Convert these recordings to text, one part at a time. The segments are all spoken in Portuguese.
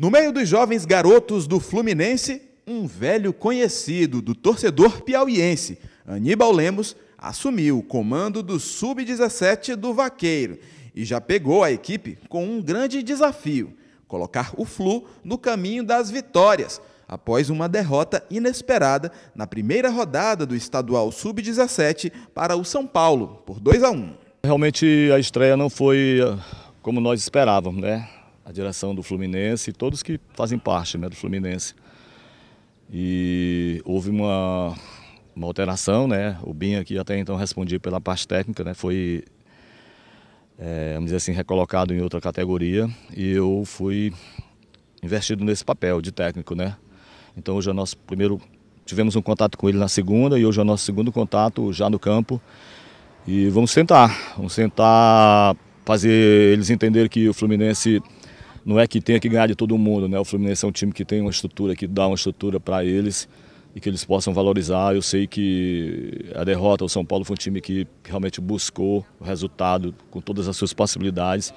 No meio dos jovens garotos do Fluminense, um velho conhecido do torcedor piauiense, Aníbal Lemos, assumiu o comando do Sub-17 do Vaqueiro e já pegou a equipe com um grande desafio: colocar o Flu no caminho das vitórias, após uma derrota inesperada na primeira rodada do estadual Sub-17 para o São Paulo, por 2 a 1. Realmente a estreia não foi eh, como nós esperávamos, né? A direção do Fluminense e todos que fazem parte né, do Fluminense. E houve uma, uma alteração, né? O Binha, que até então respondia pela parte técnica, né? Foi, é, vamos dizer assim, recolocado em outra categoria e eu fui investido nesse papel de técnico, né? Então hoje é nosso primeiro, tivemos um contato com ele na segunda e hoje é o nosso segundo contato já no campo. E vamos tentar, vamos tentar fazer eles entenderem que o Fluminense não é que tenha que ganhar de todo mundo, né? O Fluminense é um time que tem uma estrutura, que dá uma estrutura para eles e que eles possam valorizar. Eu sei que a derrota, o São Paulo foi um time que realmente buscou o resultado com todas as suas possibilidades.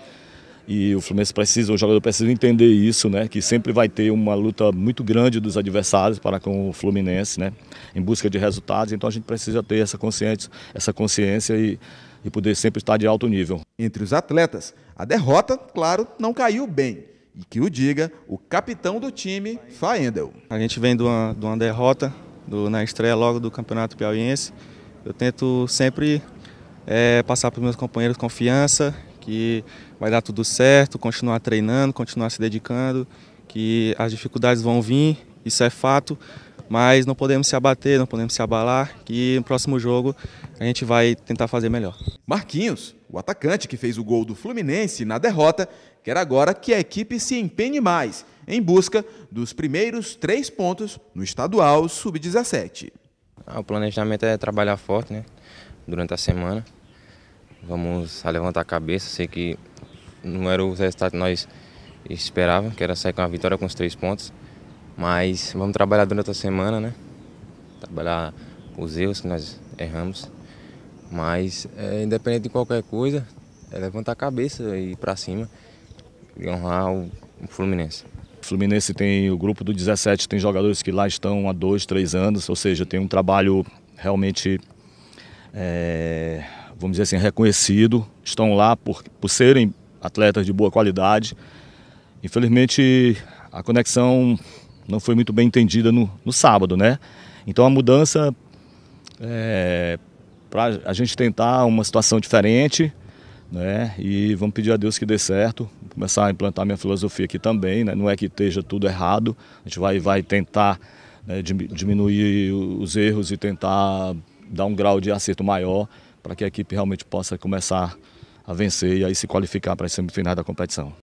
E o Fluminense precisa, o jogador precisa entender isso, né? Que sempre vai ter uma luta muito grande dos adversários para com o Fluminense, né? Em busca de resultados. Então a gente precisa ter essa consciência, essa consciência e, e poder sempre estar de alto nível. Entre os atletas, a derrota, claro, não caiu bem. E que o diga o capitão do time, Faendel. A gente vem de uma, de uma derrota do, na estreia logo do Campeonato Piauiense. Eu tento sempre é, passar para os meus companheiros confiança, que vai dar tudo certo, continuar treinando, continuar se dedicando, que as dificuldades vão vir, isso é fato, mas não podemos se abater, não podemos se abalar, que no próximo jogo a gente vai tentar fazer melhor. Marquinhos, o atacante que fez o gol do Fluminense na derrota, quer agora que a equipe se empenhe mais em busca dos primeiros três pontos no estadual sub-17. Ah, o planejamento é trabalhar forte né, durante a semana. Vamos levantar a cabeça. Sei que não era o resultado que nós esperávamos, que era sair com a vitória com os três pontos. Mas vamos trabalhar durante a semana, né? Trabalhar os erros que nós erramos. Mas, é, independente de qualquer coisa, é levantar a cabeça e ir para cima e honrar o, o Fluminense. O Fluminense tem o grupo do 17, tem jogadores que lá estão há dois, três anos, ou seja, tem um trabalho realmente, é, vamos dizer assim, reconhecido. Estão lá por, por serem atletas de boa qualidade. Infelizmente, a conexão não foi muito bem entendida no, no sábado, né? Então a mudança é para a gente tentar uma situação diferente, né? E vamos pedir a Deus que dê certo, começar a implantar minha filosofia aqui também, né? Não é que esteja tudo errado, a gente vai vai tentar né, diminuir os erros e tentar dar um grau de acerto maior para que a equipe realmente possa começar a vencer e aí se qualificar para as semifinais da competição.